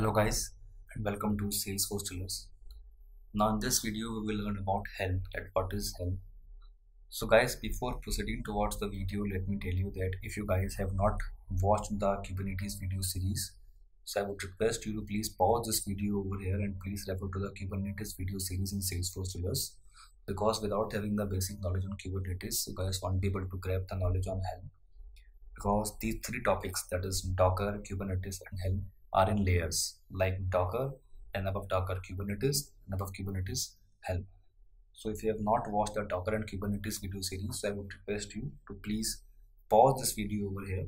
Hello guys and welcome to Salesforce Drillers. Now in this video we will learn about Helm and what is Helm. So guys before proceeding towards the video let me tell you that if you guys have not watched the Kubernetes video series so I would request you to please pause this video over here and please refer to the Kubernetes video series in Salesforce Drillers because without having the basic knowledge on Kubernetes you guys won't be able to grab the knowledge on Helm because these three topics that is Docker, Kubernetes and Helm are in layers like Docker and above Docker Kubernetes and above Kubernetes Helm. So if you have not watched the Docker and Kubernetes video series, I would request you to please pause this video over here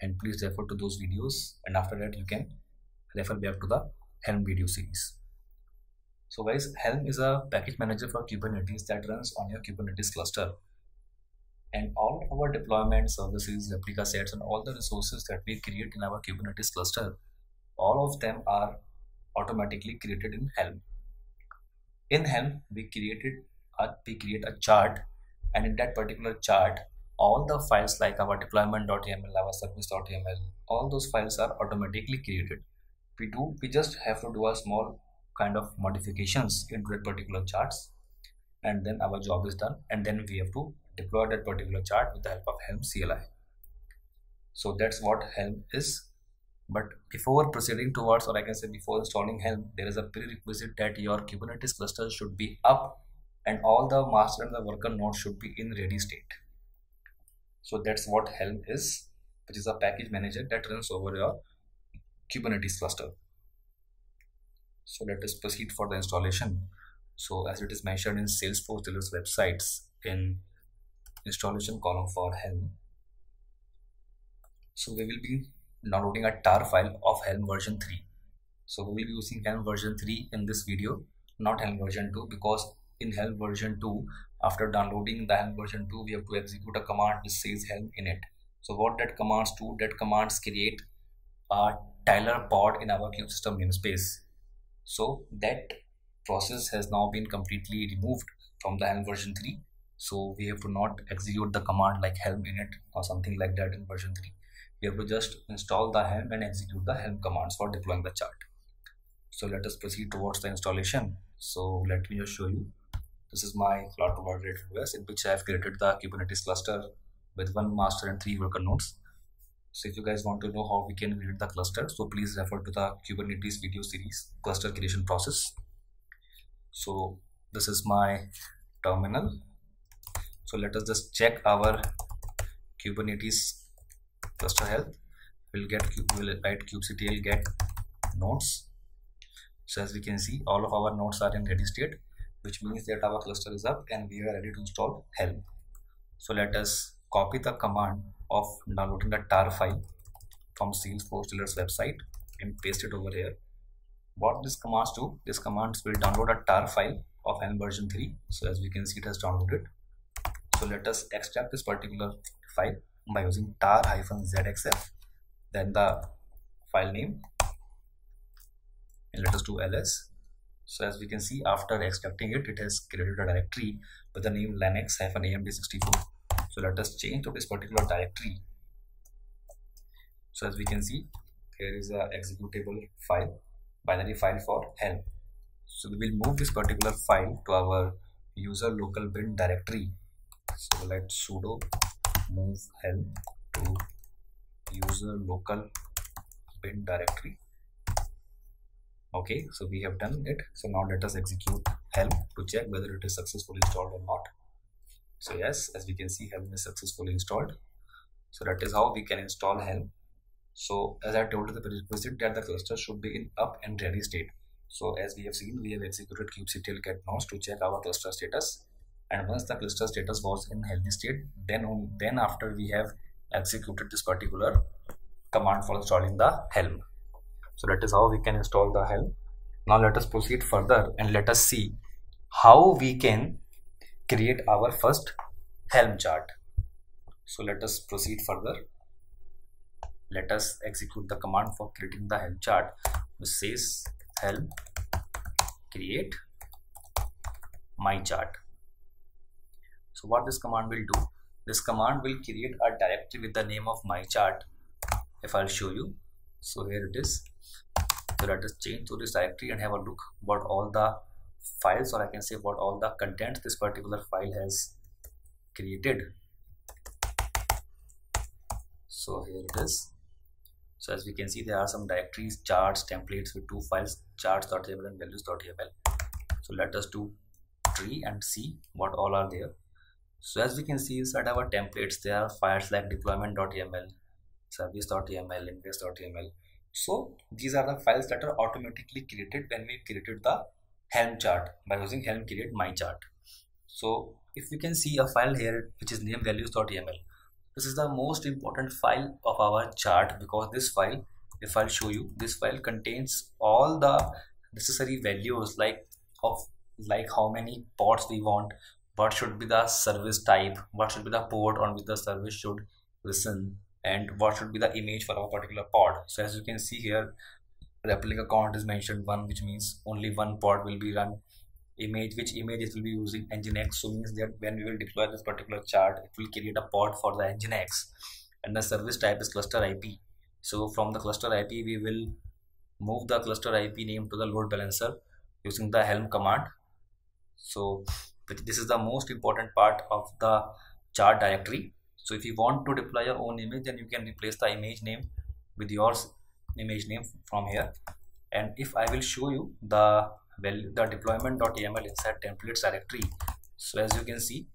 and please refer to those videos and after that you can refer back to the Helm video series. So guys, Helm is a package manager for Kubernetes that runs on your Kubernetes cluster and all our deployment services, replica sets and all the resources that we create in our Kubernetes cluster all of them are automatically created in Helm. In Helm, we created a, we create a chart, and in that particular chart, all the files like our deployment.yaml, our service.yaml, all those files are automatically created. We do we just have to do a small kind of modifications into that particular charts, and then our job is done. And then we have to deploy that particular chart with the help of Helm CLI. So that's what Helm is but before proceeding towards, or I can say before installing Helm, there is a prerequisite that your Kubernetes cluster should be up and all the master and the worker nodes should be in ready state. So that's what Helm is, which is a package manager that runs over your Kubernetes cluster. So let us proceed for the installation. So as it is mentioned in Salesforce Drillers websites in installation column for Helm. So we will be downloading a tar file of Helm version 3. So we will be using Helm version 3 in this video, not Helm version 2 because in Helm version 2, after downloading the Helm version 2, we have to execute a command which says Helm init. So what that commands do, that commands create a Tiller pod in our kube system namespace. So that process has now been completely removed from the Helm version 3. So we have to not execute the command like Helm init or something like that in version 3 we have to just install the helm and execute the helm commands for deploying the chart. So let us proceed towards the installation. So let me just show you. This is my cloud provider AWS in which I have created the Kubernetes cluster with one master and three worker nodes. So if you guys want to know how we can create the cluster so please refer to the Kubernetes video series cluster creation process. So this is my terminal so let us just check our Kubernetes cluster health. We'll get we'll write kubectl get nodes. So as we can see all of our nodes are in ready state which means that our cluster is up and we are ready to install helm. So let us copy the command of downloading the tar file from salesforce drillers website and paste it over here. What this commands do this commands will download a tar file of helm version 3 so as we can see it has downloaded so let us extract this particular file by using tar-zxf then the file name and let us do ls. So as we can see after extracting it it has created a directory with the name linux-amd64 so let us change to this particular directory. So as we can see here is a executable file binary file for helm so we will move this particular file to our user local bin directory so let sudo move helm to user local bin directory. Okay so we have done it. So now let us execute helm to check whether it is successfully installed or not. So yes as we can see helm is successfully installed. So that is how we can install helm so as i told you the prerequisite that the cluster should be in up and ready state. So as we have seen we have executed kubectl get nodes to check our cluster status and once the cluster status was in healthy state then then after we have executed this particular command for installing the helm. So that is how we can install the helm. Now let us proceed further and let us see how we can create our first helm chart. So let us proceed further. Let us execute the command for creating the helm chart which says helm create my chart so what this command will do? This command will create a directory with the name of my chart if I'll show you. So here it is. So let us change to this directory and have a look what all the files or I can say what all the contents this particular file has created. So here it is. So as we can see there are some directories charts templates with two files charts.yml and values.yml so let us do tree and see what all are there so as we can see inside our templates there are files like deployment.yml service.yml index.yml so these are the files that are automatically created when we created the helm chart by using helm create my chart. So if you can see a file here which is name values.yml this is the most important file of our chart because this file if I'll show you this file contains all the necessary values like of like how many pods we want what should be the service type? What should be the port on which the service should listen? And what should be the image for our particular pod? So as you can see here replica count is mentioned one which means only one pod will be run. Image which images will be using? Nginx. So means that when we will deploy this particular chart it will create a pod for the nginx. And the service type is cluster ip so from the cluster ip we will move the cluster ip name to the load balancer using the helm command. So this is the most important part of the chart directory. So if you want to deploy your own image then you can replace the image name with yours image name from here. And if i will show you the value the deployment.yml inside templates directory. So as you can see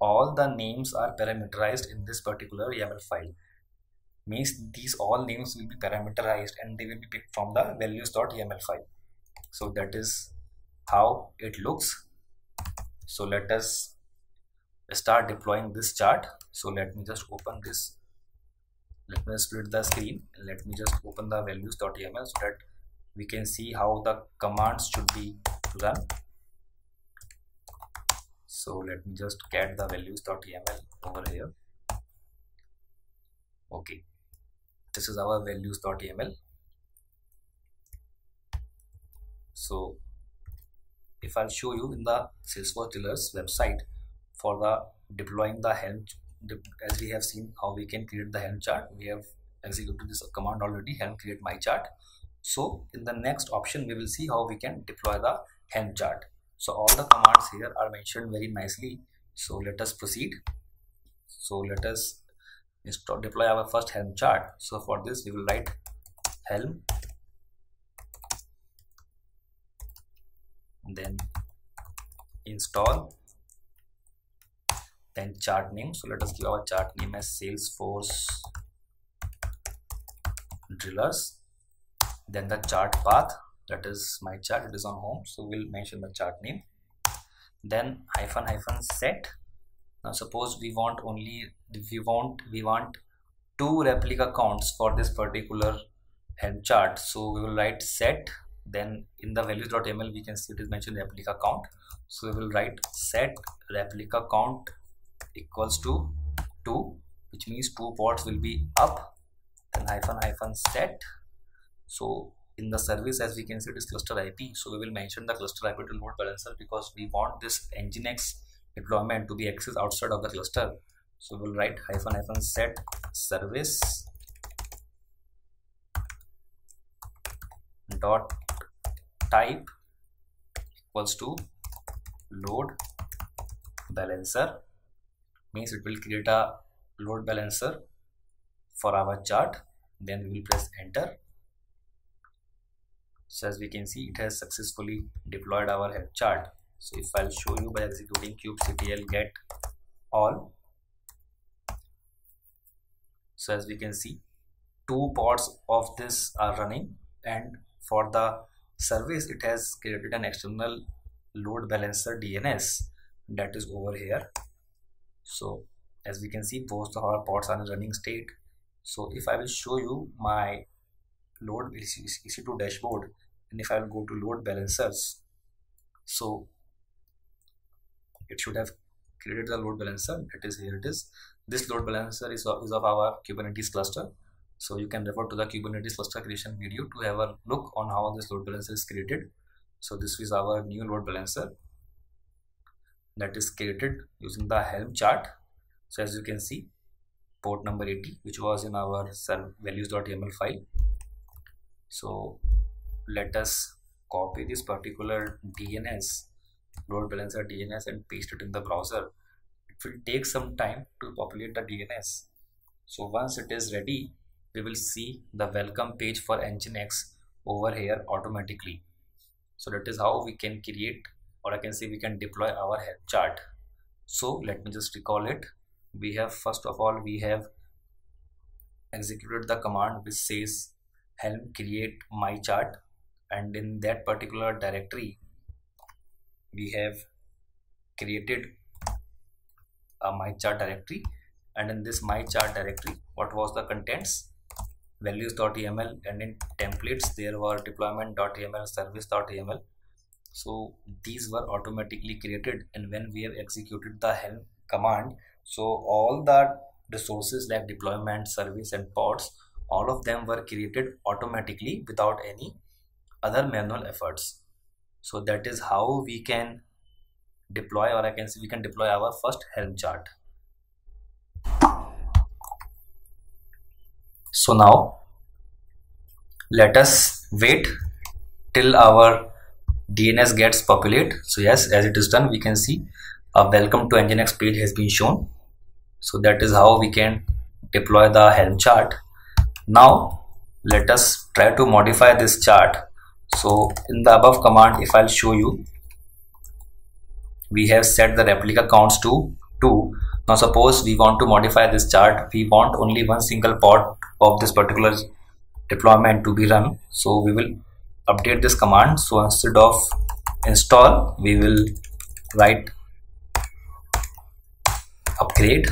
all the names are parameterized in this particular YAML file. Means these all names will be parameterized and they will be picked from the values.yml file. So that is how it looks so let us start deploying this chart. So let me just open this. Let me split the screen. Let me just open the values.yml so that we can see how the commands should be run. So let me just get the values.yml over here. Okay. This is our values.yml so if I'll show you in the Salesforce Drillers website for the deploying the helm as we have seen how we can create the helm chart we have executed this command already helm create my chart. So in the next option we will see how we can deploy the helm chart. So all the commands here are mentioned very nicely. So let us proceed. So let us deploy our first helm chart. So for this we will write helm then install then chart name. So let us give our chart name as salesforce drillers. Then the chart path that is my chart it is on home. So we'll mention the chart name. Then hyphen hyphen set. Now suppose we want only we want we want two replica counts for this particular helm chart. So we will write set then in the values.yml we can see it is mentioned replica count. So we will write set replica count equals to 2 which means two pods will be up then hyphen hyphen set. So in the service as we can see it is cluster ip so we will mention the cluster ip to load balancer because we want this nginx deployment to be accessed outside of the cluster. So we'll write hyphen hyphen set service dot type equals to load balancer means it will create a load balancer for our chart. Then we will press enter. So as we can see it has successfully deployed our chart. So if i'll show you by executing kubectl get all. So as we can see two pods of this are running and for the service it has created an external load balancer DNS that is over here. So as we can see both of our pods are in running state. So if I will show you my load EC2 dashboard and if I will go to load balancers so it should have created the load balancer. That is here it is. This load balancer is of, is of our Kubernetes cluster so you can refer to the Kubernetes cluster creation video to have a look on how this load balancer is created. So this is our new load balancer that is created using the helm chart. So as you can see port number 80 which was in our values.yml file. So let us copy this particular DNS load balancer DNS and paste it in the browser. It will take some time to populate the DNS so once it is ready we will see the welcome page for Nginx over here automatically. So that is how we can create or I can say we can deploy our helm chart. So let me just recall it. We have first of all we have executed the command which says helm create my chart. And in that particular directory we have created a my chart directory. And in this my chart directory what was the contents values.yml and in templates there were deployment.yml service.yml so these were automatically created and when we have executed the helm command so all the resources like deployment service and pods all of them were created automatically without any other manual efforts. So that is how we can deploy or i can say we can deploy our first helm chart so now let us wait till our DNS gets populate. So yes as it is done we can see a welcome to Nginx page has been shown. So that is how we can deploy the Helm chart. Now let us try to modify this chart. So in the above command if I'll show you we have set the replica counts to 2 now suppose we want to modify this chart. We want only one single pod of this particular deployment to be run. So we will update this command. So instead of install we will write upgrade.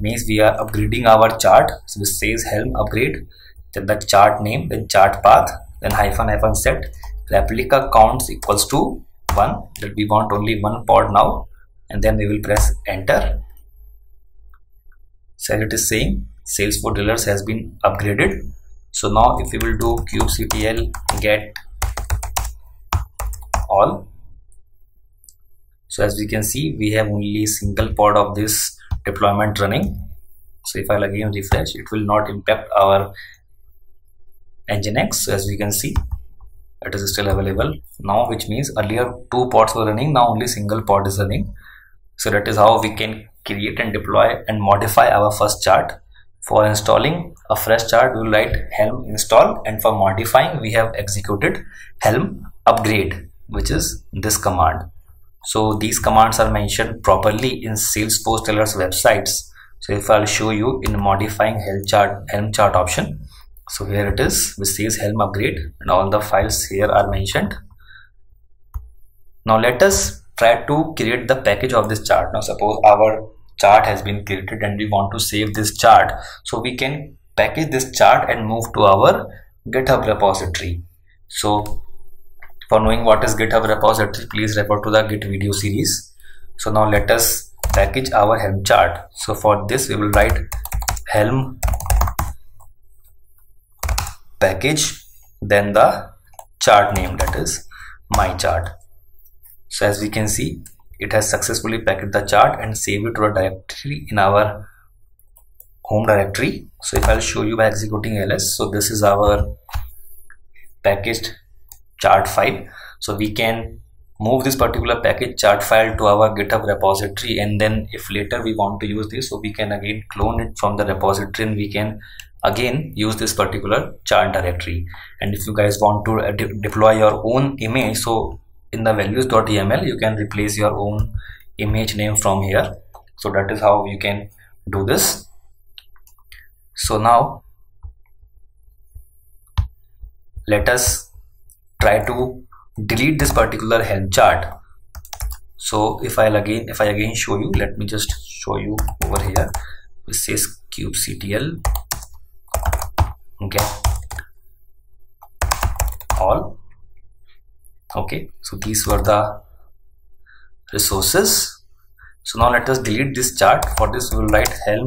Means we are upgrading our chart. So this says helm upgrade. Then the chart name then chart path then hyphen hyphen set. Replica counts equals to 1 that we want only one pod now and then we will press enter. So it is saying salesforce drillers has been upgraded. So now if we will do kubectl get all. So as we can see we have only single pod of this deployment running. So if I'll again refresh it will not impact our nginx so as we can see it is still available. Now which means earlier two pods were running now only single pod is running so that is how we can create and deploy and modify our first chart for installing a fresh chart, we will write helm install and for modifying we have executed helm upgrade which is this command. So these commands are mentioned properly in Salesforce Drillers websites. So if I'll show you in modifying helm chart, helm chart option. So here it is which says helm upgrade and all the files here are mentioned. Now let us try to create the package of this chart. Now suppose our chart has been created and we want to save this chart. So we can package this chart and move to our github repository. So for knowing what is github repository please refer to the git video series. So now let us package our helm chart. So for this we will write helm package then the chart name that is my chart so as we can see it has successfully packed the chart and saved it to a directory in our home directory. So if i'll show you by executing ls so this is our packaged chart file. So we can move this particular package chart file to our github repository and then if later we want to use this so we can again clone it from the repository and we can again use this particular chart directory. And if you guys want to de deploy your own image so in the values.yml you can replace your own image name from here. So that is how you can do this. So now let us try to delete this particular helm chart. So if I'll again if I again show you let me just show you over here. This says kubectl. Okay. All okay so these were the resources. So now let us delete this chart. For this we will write helm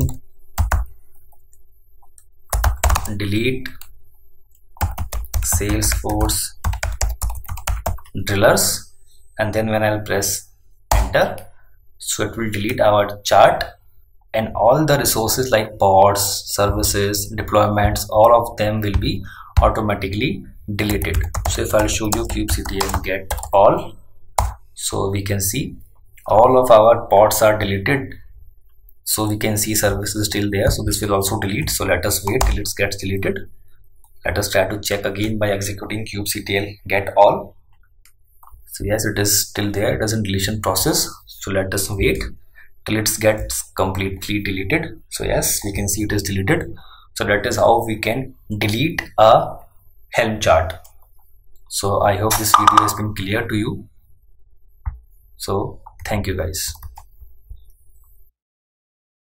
delete salesforce drillers and then when I'll press enter so it will delete our chart. And all the resources like pods services deployments all of them will be automatically deleted so if i'll show you kubectl get all. So we can see all of our pods are deleted. So we can see service is still there. So this will also delete. So let us wait till it gets deleted. Let us try to check again by executing kubectl get all. So yes it is still there. It is in deletion process. So let us wait till it gets completely deleted. So yes we can see it is deleted. So that is how we can delete a helm chart so i hope this video has been clear to you. So thank you guys